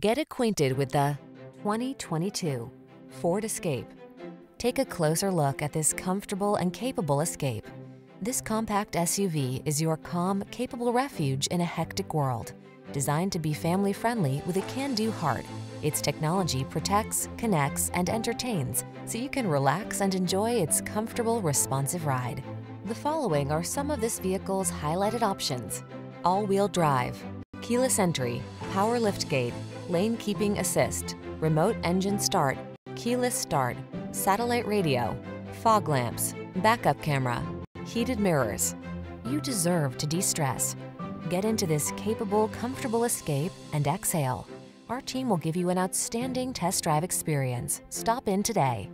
Get acquainted with the 2022 Ford Escape. Take a closer look at this comfortable and capable Escape. This compact SUV is your calm, capable refuge in a hectic world. Designed to be family-friendly with a can-do heart, its technology protects, connects, and entertains, so you can relax and enjoy its comfortable, responsive ride. The following are some of this vehicle's highlighted options. All-wheel drive, keyless entry, power liftgate, lane keeping assist, remote engine start, keyless start, satellite radio, fog lamps, backup camera, heated mirrors. You deserve to de-stress. Get into this capable, comfortable escape and exhale. Our team will give you an outstanding test drive experience. Stop in today.